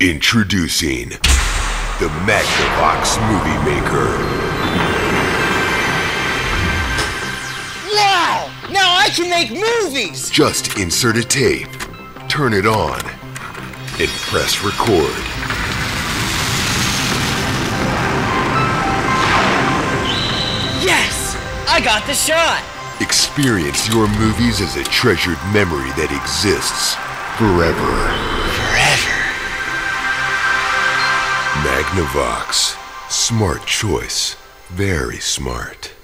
Introducing the Magnavox Movie Maker. Wow! Now I can make movies! Just insert a tape, turn it on, and press record. Yes! I got the shot! Experience your movies as a treasured memory that exists forever. Magnavox. Smart choice. Very smart.